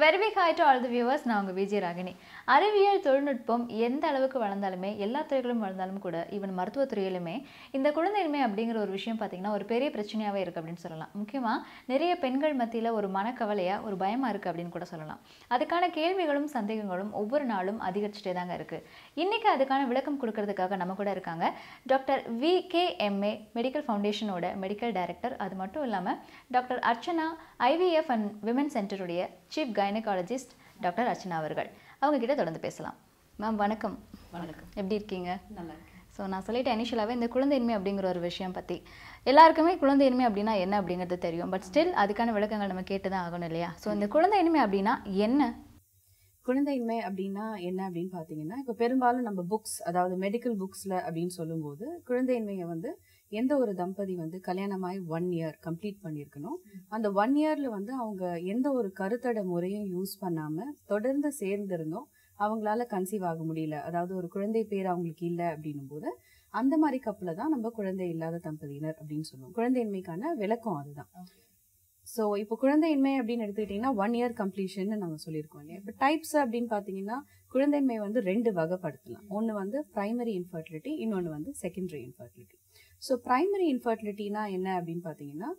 Very big hi to all the viewers நான் உங்கள் விஜய் ராகினி அறிவியல் தொழில்நுட்பம் எந்த அளவுக்கு வளர்ந்தாலுமே எல்லா துறைகளும் வளர்ந்தாலும் கூட ஈவன் மருத்துவத்துறையிலுமே இந்த குழந்தையுமே அப்படிங்கிற ஒரு விஷயம் பார்த்தீங்கன்னா ஒரு பெரிய பிரச்சனையாகவே இருக்குது அப்படின்னு சொல்லலாம். முக்கியமாக நிறைய பெண்கள் மத்தியில் ஒரு மனக்கவலையாக ஒரு பயமாக இருக்குது அப்படின்னு கூட சொல்லலாம். அதுக்கான கேள்விகளும் சந்தேகங்களும் ஒவ்வொரு நாளும் அதிகரிச்சுட்டே தாங்க இருக்குது இன்றைக்கி அதுக்கான விளக்கம் கொடுக்கறதுக்காக நம்ம கூட இருக்காங்க doctor V K MA medical ஃபவுண்டேஷனோட medical director அது மட்டும் இல்லாமல் doctor Archana IVF and women சென்டருடைய chief gynaecologist doctor Archana அவர்கள். அவங்க கிட்ட தொடர்ந்து பேசலாம். மேம் வணக்கம். வணக்கம். எப்படி இருக்கீங்க? நல்லா ஸோ நான் சொல்லிட்டேன் இனிஷியலாகவே இந்த குழந்தையின்மை அப்படிங்கிற ஒரு விஷயம் பற்றி எல்லாருக்குமே குழந்தையின்மை அப்படின்னா என்ன அப்படிங்கிறது தெரியும். பட் ஸ்டில் அதுக்கான விளக்கங்கள் நம்ம கேட்டு தான் ஆகணும் இல்லையா? ஸோ இந்த குழந்தையின்மை அப்படின்னா என்ன? குழந்தையின்மை அப்படின்னா என்ன அப்படின்னு பார்த்தீங்கன்னா இப்போ பெரும்பாலும் நம்ம புக்ஸ் அதாவது மெடிக்கல் புக்ஸில் அப்படின்னு சொல்லும்போது குழந்தையின்மையை வந்து எந்த ஒரு தம்பதி வந்து கல்யாணமாகி ஒன் இயர் கம்ப்ளீட் பண்ணியிருக்கணும். அந்த ஒன் இயரில் வந்து அவங்க எந்த ஒரு கருத்தடை முறையும் யூஸ் பண்ணாமல் தொடர்ந்து சேர்ந்திருந்தோம். அவங்களால கன்சீவ் ஆக முடியல. அதாவது ஒரு குழந்தை பேர் அவங்களுக்கு இல்லை அப்படின்னும் போது அந்த மாதிரி கப்பில் தான் நம்ம குழந்தை இல்லாத தம்பதியினர் அப்படின்னு சொல்லுவோம். குழந்தையின்மைக்கான விளக்கம் அதுதான். ஸோ இப்போ குழந்தையின்மை அப்படின்னு எடுத்துக்கிட்டிங்கன்னா ஒன் இயர் கம்ப்ளீஷன் நாங்கள் சொல்லியிருக்கோம் இல்லையா? இப்போ டைப்ஸ் அப்படின்னு பார்த்தீங்கன்னா குழந்தையின்மை வந்து ரெண்டு வகைப்படுத்தலாம். ஒன்று வந்து ப்ரைமரி இன்ஃபர்டிலிட்டி இன்னொன்று வந்து செகண்டரி இன்ஃபர்டிலிட்டி ஸோ ப்ரைமரி இன்ஃபர்டிலிட்டினா என்ன அப்படின்னு பார்த்தீங்கன்னா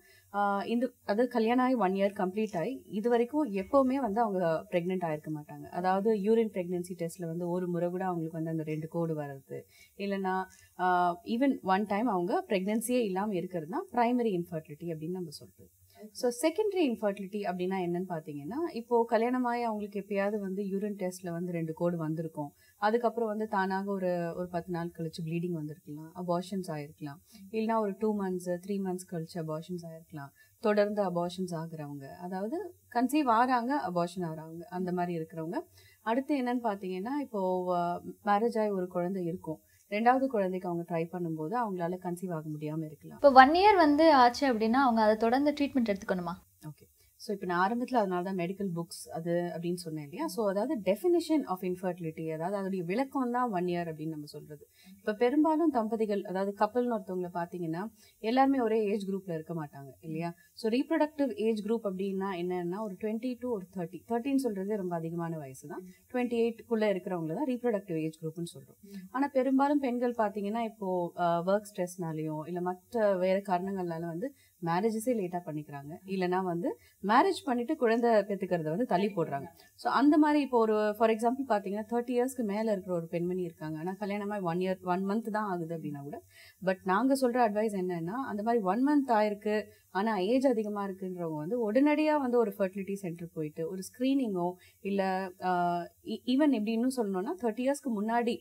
இந்த அது கல்யாணம் ஆகி ஒன் இயர் கம்ப்ளீட் ஆகி இது வரைக்கும் எப்போவுமே வந்து அவங்க ப்ரெக்னென்ட் ஆகிருக்க மாட்டாங்க. அதாவது யூரின் ப்ரெக்னென்சி டெஸ்ட்டில் வந்து ஒரு முறை கூட அவங்களுக்கு வந்து அந்த ரெண்டு கோடு வர்றது. இல்லைன்னா ஈவன் ஒன் டைம் அவங்க ப்ரெக்னென்சியே இல்லாமல் இருக்கிறது தான் ப்ரைமரி இன்ஃபர்டிலிட்டி அப்படின்னு நம்ம சொல்கிறோம் ஸோ செகண்டரி இன்ஃபர்டிலிட்டி அப்படின்னா என்னன்னு பார்த்தீங்கன்னா இப்போ கல்யாணமாகி அவங்களுக்கு எப்பயாவது வந்து யூரின் டெஸ்ட்ல வந்து ரெண்டு கோடு வந்திருக்கும். அதுக்கப்புறம் வந்து தானாக ஒரு ஒரு பத்து நாள் கழிச்சு ப்ளீடிங் வந்திருக்கலாம். அபார்ஷன்ஸ் ஆயிருக்கலாம். இல்லைனா ஒரு டூ மந்த்ஸ் த்ரீ மந்த்ஸ் கழிச்சு அபார்ஷன்ஸ் ஆயிருக்கலாம். தொடர்ந்து அபார்ஷன்ஸ் ஆகுறவங்க அதாவது கன்சீவ் ஆறாங்க அபார்ஷன் ஆகிறாங்க அந்த மாதிரி இருக்கிறவங்க அடுத்து என்னன்னு பார்த்தீங்கன்னா இப்போ மேரேஜ் ஆகி ஒரு குழந்தை இருக்கும். ரெண்டாவது குழந்தைக்கு அவங்க ட்ரை பண்ணும்போது அவங்களால கன்சீவ் ஆக முடியாமல் இருக்கலாம். இப்போ ஒன் இயர் வந்து ஆச்சு அப்படின்னா அவங்க அதை தொடர்ந்து ட்ரீட்மெண்ட் எடுத்துக்கணுமா? ஸோ இப்போ நான் ஆரம்பத்தில் அதனால தான் மெடிக்கல் புக்ஸ் அது அப்படின்னு சொன்னேன் இல்லையா? ஸோ அதாவது டெஃபினிஷன் ஆஃப் இன்ஃபர்டிலிட்டி அதாவது அதோடைய விளக்கம் தான் ஒன் இயர் அப்படின்னு நம்ம சொல்றது. இப்போ பெரும்பாலும் தம்பதிகள் அதாவது கப்பல்னு ஒருத்தவங்களை பார்த்தீங்கன்னா எல்லாருமே ஒரே ஏஜ் குரூப்ல இருக்க மாட்டாங்க இல்லையா? ஸோ ரீப்ரொடக்டிவ் ஏஜ் குரூப் அப்படின்னா என்னன்னா ஒரு டுவெண்ட்டி டு ஒரு தேர்ட்டி தேர்ட்டின்னு சொல்றது ரொம்ப அதிகமான வயசு தான் டுவெண்ட்டி எயிட்குள்ளே இருக்கிறவங்க தான் ரீப்ரொடக்டிவ் ஏஜ் குரூப்னு சொல்கிறோம் ஆனால் பெரும்பாலும் பெண்கள் பார்த்தீங்கன்னா இப்போ ஒர்க் ஸ்ட்ரெஸ்னாலையும் இல்லை மற்ற வேற காரணங்கள்னால வந்து மேரேஜஸே லேட்டாக பண்ணிக்கிறாங்க. இல்லைனா வந்து மேரேஜ் பண்ணிட்டு குழந்தை பெற்றுக்கிறத வந்து தள்ளி போடுறாங்க. ஸோ அந்த மாதிரி இப்போ ஒரு ஃபார் எக்ஸாம்பிள் பார்த்தீங்கன்னா தேர்ட்டி இயர்ஸ்க்கு மேலே இருக்கிற ஒரு பெண்மணி இருக்காங்க. ஆனால் கல்யாணமாக ஒன் இயர் ஒன் மந்த் தான் ஆகுது அப்படின்னா கூட பட் நாங்கள் சொல்கிற அட்வைஸ் என்னன்னா அந்த மாதிரி ஒன் மந்த் ஆயிருக்கு ஆனால் ஏஜ் அதிகமாக இருக்குன்றவங்க வந்து உடனடியாக வந்து ஒரு ஃபர்டிலிட்டி சென்டர் போயிட்டு ஒரு ஸ்க்ரீனிங்கோ இல்லை ஈவன் எப்படி இன்னும் சொல்லணும்னா தேர்ட்டி இயர்ஸ்க்கு முன்னாடி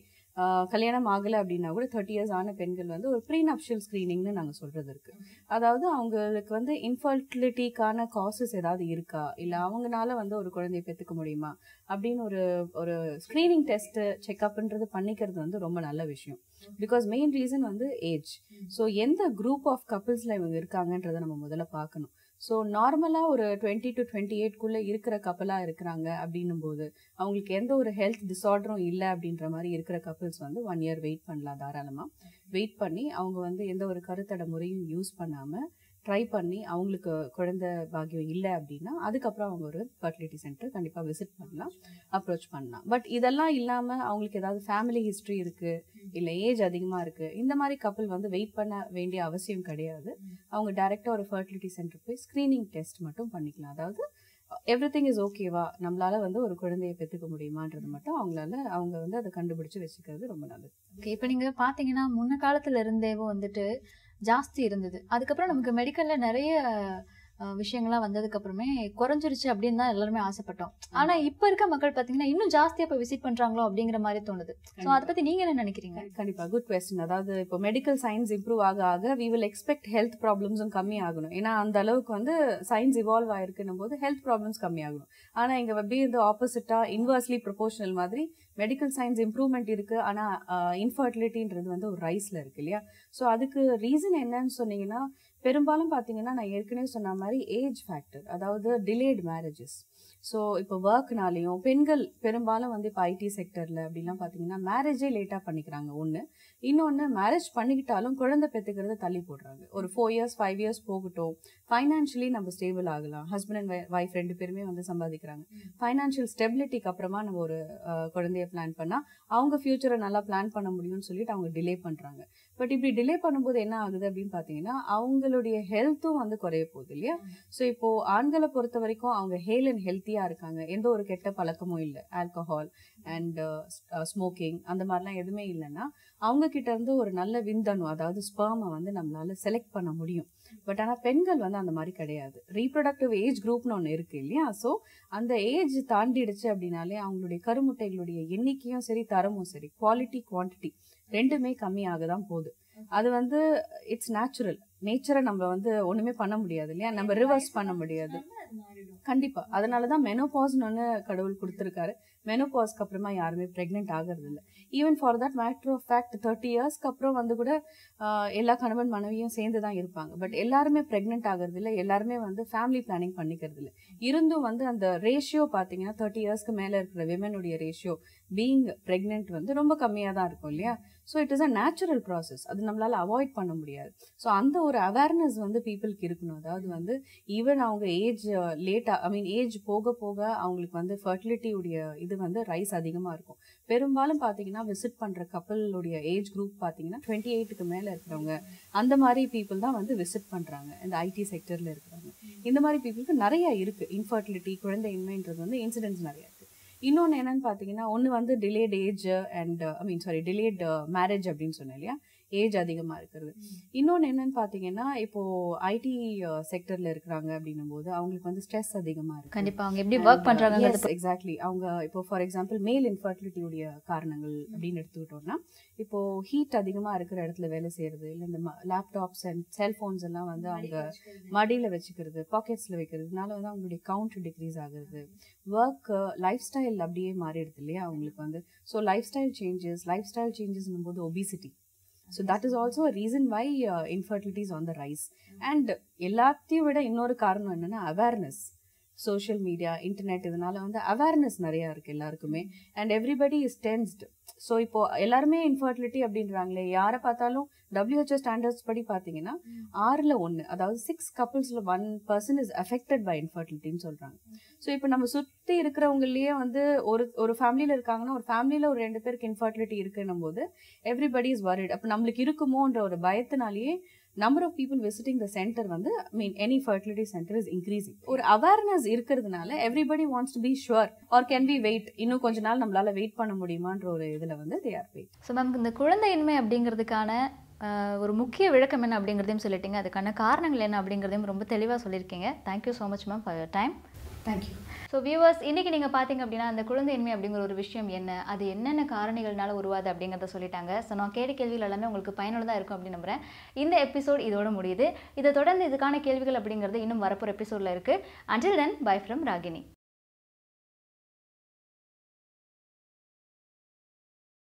கல்யாணம் ஆகலை அப்படின்னா கூட தேர்ட்டி இயர்ஸ் ஆன பெண்கள் வந்து ஒரு ப்ரீ நப்ஷியல் ஸ்க்ரீனிங்னு நாங்கள் சொல்றது இருக்கு. அதாவது அவங்களுக்கு வந்து இன்ஃபர்டிலிட்டிக்கான காசஸ் ஏதாவது இருக்கா? இல்லை அவங்கனால வந்து ஒரு குழந்தையை பெற்றுக்க முடியுமா? அப்படின்னு ஒரு ஒரு ஸ்க்ரீனிங் டெஸ்ட் செக்அப்ன்றது பண்ணிக்கிறது வந்து ரொம்ப நல்ல விஷயம். பிகாஸ் மெயின் ரீசன் வந்து ஏஜ் ஸோ எந்த குரூப் ஆஃப் கப்பிள்ஸில் இவங்க இருக்காங்கன்றதை நம்ம முதல்ல பார்க்கணும். ஸோ நார்மலாக ஒரு டுவெண்ட்டி டு டுவெண்ட்டி எயிட்குள்ளே இருக்கிற கப்பலாக இருக்கிறாங்க அப்படின்னும் போது அவங்களுக்கு எந்த ஒரு ஹெல்த் டிசார்டரும் இல்லை அப்படின்ற மாதிரி இருக்கிற கப்பிள்ஸ் வந்து ஒன் இயர் வெயிட் பண்ணலாம் தாராளமாக வெயிட் பண்ணி அவங்க வந்து எந்த ஒரு கருத்தடை முறையும் யூஸ் பண்ணாமல் ட்ரை பண்ணி அவங்களுக்கு குழந்தை பாக்கியம் இல்லை அப்படின்னா அதுக்கப்புறம் அவங்க ஒரு ஃபர்டிலிட்டி சென்டர் கண்டிப்பாக விசிட் பண்ணலாம் அப்ரோச் பண்ணலாம். பட் இதெல்லாம் இல்லாமல் அவங்களுக்கு ஏதாவது ஃபேமிலி ஹிஸ்ட்ரி இருக்குது இல்லை ஏஜ் அதிகமாக இருக்குது இந்த மாதிரி கப்பல் வந்து வெயிட் பண்ண வேண்டிய அவசியம் கிடையாது. அவங்க டைரெக்டாக ஒரு ஃபர்டிலிட்டி சென்டர் போய் ஸ்க்ரீனிங் டெஸ்ட் மட்டும் பண்ணிக்கலாம். அதாவது எவ்ரி திங் இஸ் ஓகேவா நம்மளால வந்து ஒரு குழந்தையை பெற்றுக்க முடியுமான்றது மட்டும் அவங்களால அவங்க வந்து அதை கண்டுபிடிச்சு வச்சுக்கிறது ரொம்ப நல்லது. ஓகே இப்போ நீங்கள் பார்த்தீங்கன்னா முன்ன காலத்துல இருந்தேவோ வந்துட்டு ஜாஸ்தி இருந்தது. அதுக்கப்புறம் நமக்கு மெடிக்கலில் நிறைய விஷயங்கள்லாம் வந்ததுக்கு அப்புறமே குறைஞ்சிருச்சு அப்படின்னு தான் எல்லாருமே ஆசைப்பட்டோம். ஆனா இப்ப இருக்க மக்கள் பாத்தீங்கன்னா இன்னும் ஜாஸ்தியா இப்ப விசிட் பண்றாங்களோ அப்படிங்கிற மாதிரி தோணுது. சோ அதை பத்தி நீங்க என்ன நினைக்கிறீங்க? கண்டிப்பா குட் கொஸ்டின் அதாவது இப்போ மெடிக்கல் சயின்ஸ் இம்ப்ரூவ் ஆக ஆக வி வில் எக்ஸ்பெக்ட் ஹெல்த் ப்ராப்ளம்ஸும் கம்மி ஆகணும். ஏன்னா அந்த அளவுக்கு வந்து சயின்ஸ் இவால்வ் ஆயிருக்குன்னும் போது ஹெல்த் ப்ராப்ளம்ஸ் கம்மி ஆகணும். ஆனா இங்க அப்படியே இந்த ஆப்போசிட்டா இன்வர்ஸ்லி ப்ரொபோஷனல் மாதிரி மெடிக்கல் சயின்ஸ் இம்ப்ரூவ்மெண்ட் இருக்கு. ஆனா இன்ஃபர்டிலிட்டின்றது வந்து ஒரு ரைஸ்ல இருக்கு இல்லையா? ஸோ அதுக்கு ரீசன் என்னன்னு சொன்னீங்கன்னா பெரும்பாலும் பார்த்தீங்கன்னா நான் ஏற்கனவே சொன்ன மாதிரி ஏஜ் ஃபேக்டர் அதாவது டிலேட் மேரேஜஸ் ஸோ இப்போ ஒர்க்னாலையும் பெண்கள் பெரும்பாலும் வந்து இப்போ ஐடி செக்டரில் அப்படிலாம் பார்த்தீங்கன்னா மேரேஜே லேட்டாக பண்ணிக்கிறாங்க. ஒன்று இன்னொன்னு மேரேஜ் பண்ணிக்கிட்டாலும் குழந்தை பெற்றுக்கிறத தள்ளி போடுறாங்க. ஒரு ஃபோர் இயர்ஸ் ஃபைவ் இயர்ஸ் போகட்டும். ஃபைனான்ஷியலி நம்ம ஸ்டேபிள் ஆகலாம். ஹஸ்பண்ட் அண்ட் ஒய்ஃப் ரெண்டு பேருமே வந்து சம்பாதிக்கிறாங்க. ஃபைனான்ஷியல் ஸ்டெபிலிட்டிக்கு அப்புறமா நம்ம ஒரு குழந்தைய பிளான் பண்ணா அவங்க ஃபியூச்சரை நல்லா பிளான் பண்ண முடியும்னு சொல்லிட்டு அவங்க டிலே பண்றாங்க. பட் இப்படி டிலே பண்ணும்போது என்ன ஆகுது அப்படின்னு பாத்தீங்கன்னா அவங்களுடைய ஹெல்த்தும் வந்து குறைய போகுது இல்லையா? ஸோ இப்போ ஆண்களை பொறுத்த வரைக்கும் அவங்க ஹேல் அண்ட் ஹெல்த்தியா இருக்காங்க. எந்த ஒரு கெட்ட பழக்கமும் இல்லை. ஆல்கஹால் அண்ட் ஸ்மோக்கிங் அந்த மாதிரிலாம் எதுவுமே இல்லைன்னா அவங்க கிட்ட இருந்து ஒரு நல்ல விந்தணு அதாவது ஸ்பெர்மை வந்து நம்மளால செலக்ட் பண்ண முடியும். பட் ஆனா பெண்கள் வந்து அந்த மாதிரி கிடையாது. ரீப்ரொடக்டிவ் ஏஜ் குரூப்னு ஒன்று இருக்கு இல்லையா? ஸோ அந்த ஏஜ் தாண்டிடுச்சு அப்படின்னாலே அவங்களுடைய கருமுட்டைகளுடைய எண்ணிக்கையும் சரி தரமும் சரி குவாலிட்டி குவான்டிட்டி ரெண்டுமே கம்மியாக தான் போகுது. அது வந்து இட்ஸ் நேச்சுரல் நேச்சரை நம்ம வந்து ஒண்ணுமே பண்ண முடியாது இல்லையா? நம்ம ரிவர்ஸ் பண்ண முடியாது. கண்டிப்பா. அதனாலதான் மெனோபாஸ்னு ஒன்று கடவுள் கொடுத்துருக்காரு. மெனோபாஸ்க்கு அப்புறமா யாருமே பிரெக்னென்ட் ஆகிறது இல்லை. Even for that matter of fact thirty இயர்ஸ்க்கு அப்புறம் வந்து கூட எல்லா கணவன் மனைவியும் சேர்ந்து தான் இருப்பாங்க. பட் எல்லாருமே பிரெக்னென்ட் ஆகிறது இல்லை. எல்லாருமே வந்து ஃபேமிலி பிளானிங் பண்ணிக்கிறது இல்லை. இருந்தும் வந்து அந்த ரேஷியோ பார்த்தீங்கன்னா தேர்ட்டி இயர்ஸ்க்கு மேலே இருக்கிற விமனுடைய ரேஷியோ பீயிங் பிரெக்னென்ட் வந்து ரொம்ப கம்மியாக தான் இருக்கும் இல்லையா? So it is a natural process அது நம்மளால் அவாய்ட் பண்ண முடியாது. ஸோ அந்த ஒரு அவேர்னஸ் வந்து பீப்புளுக்கு இருக்கணும். அதாவது வந்து ஈவன் அவங்க ஏஜ் லேட்டாக ஐ மீன் ஏஜ் போக போக அவங்களுக்கு வந்து ஃபர்டிலிட்டியுடைய இது வந்து ரைஸ் அதிகமாக இருக்கும். பெரும்பாலும் பார்த்தீங்கன்னா விசிட் பண்ணுற கப்பலுடைய ஏஜ் குரூப் பார்த்தீங்கன்னா டுவெண்ட்டி எயிட்டுக்கு மேலே இருக்கிறவங்க. அந்த மாதிரி பீப்புள் தான் வந்து விசிட் பண்ணுறாங்க இந்த ஐடி செக்டரில் இருக்கிறவங்க. இந்த மாதிரி பீப்புளுக்கு நிறைய இருக்குது இன்ஃபர்டிலிட்டி குழந்தையின்மைன்றது வந்து இன்சிடென்ட்ஸ் நிறையா. இன்னொன்று என்னன்னு பார்த்தீங்கன்னா ஒன்று வந்து delayed age and I mean sorry delayed marriage அப்படின்னு சொன்னேன் இல்லையா? ஏஜ் அதிகமாக இருக்கிறது. இன்னொன்று என்னன்னு பார்த்தீங்கன்னா இப்போ ஐடி செக்டரில் இருக்கிறாங்க அப்படின்னும் போது அவங்களுக்கு வந்து ஸ்ட்ரெஸ் அதிகமாக இருக்கு. கண்டிப்பா அவங்க எப்படி ஒர்க் பண்றாங்க எக்ஸாக்ட்லி அவங்க இப்போ ஃபார் எக்ஸாம்பிள் மேல் இன்ஃபர்டிலிட்டியுடைய காரணங்கள் அப்படின்னு எடுத்துக்கிட்டோம்னா இப்போ ஹீட் அதிகமாக இருக்கிற இடத்துல வேலை செய்யறது இல்லை இந்த லேப்டாப்ஸ் அண்ட் செல்போன்ஸ் எல்லாம் வந்து அவங்க மடியில வச்சுக்கிறது பாக்கெட்ஸ்ல வைக்கிறதுனால வந்து அவங்களுடைய கவுண்ட் டிக்ரீஸ் ஆகுறது ஒர்க் லைஃப் ஸ்டைல் அப்படியே மாறிடுது இல்லையா அவங்களுக்கு வந்து. So lifestyle changes lifestyle சேஞ்சஸ்னும் போது obesity so that is also reason why infertility's on the rise and எல்லாத்தையும் விட இன்னொரு காரணம் என்னன்னா அவேர்னஸ் சோஷியல் மீடியா இன்டர்நெட் இதனால வந்து அவேர்னஸ் நிறைய இருக்கு எல்லாருக்குமே. And everybody is tensed so இப்போ எல்லாருமே இன்ஃபர்டிலிட்டி அப்படின்றாங்களே யாரை பார்த்தாலும் டபிள்யூஹெச்ஓ ஸ்டாண்டர்ட்ஸ் படி பார்த்தீங்கன்னா ஆறில் ஒன்று அதாவது six கப்புள்ஸில் one person is affected by இன்ஃபர்டிலிட்டின்னு சொல்கிறாங்க ஸோ இப்போ நம்ம சுற்றி இருக்கிறவங்களையே வந்து ஒரு ஒரு ஃபேமிலியில் இருக்காங்கன்னா ஒரு ஃபேமிலியில் ஒரு ரெண்டு பேருக்கு இன்ஃபர்டிலிட்டி இருக்குன்னும் போது எவ்ரிபடி இஸ் வரிட் அப்போ நம்மளுக்கு இருக்குமோன்ற ஒரு பயத்தினாலேயே number of people visiting the centre வந்து mean any fertility centre is increasing ஒரு அவேர்னஸ் இருக்கிறதுனால everybody wants to be sure or can be wait இன்னும் கொஞ்ச நாள் நம்மளால வெயிட் பண்ண முடியுமான்ற ஒரு இதில் வந்து they are wait so ma'am இந்த குழந்தையின்மை அப்படிங்கிறதுக்கான ஒரு முக்கிய விளக்கம் என்ன அப்படிங்கிறதையும் சொல்லிட்டீங்க. அதுக்கான காரணங்கள் என்ன அப்படிங்கிறதையும் ரொம்ப தெளிவாக சொல்லியிருக்கீங்க. Thank you so much ma'am for your time thank you so viewers இன்றைக்கி நீங்கள் பார்த்தீங்க அப்படின்னா அந்த குழந்தையின்மை அப்படிங்கிற ஒரு விஷயம் என்ன? அது என்னென்ன காரணிகள்னால உருவாது அப்படிங்கிறத சொல்லிட்டாங்க. ஸோ நான் கேட்ட கேள்விகள் எல்லாமே உங்களுக்கு பயனுள்ளதாக இருக்கும் அப்படின்னு நம்புறேன். இந்த எபிசோட் இதோட முடியுது. இதை தொடர்ந்து இதுக்கான கேள்விகள் அப்படிங்கிறது இன்னும் வரப்போகிற எபிசோடில் இருக்குது until then bye from Ragini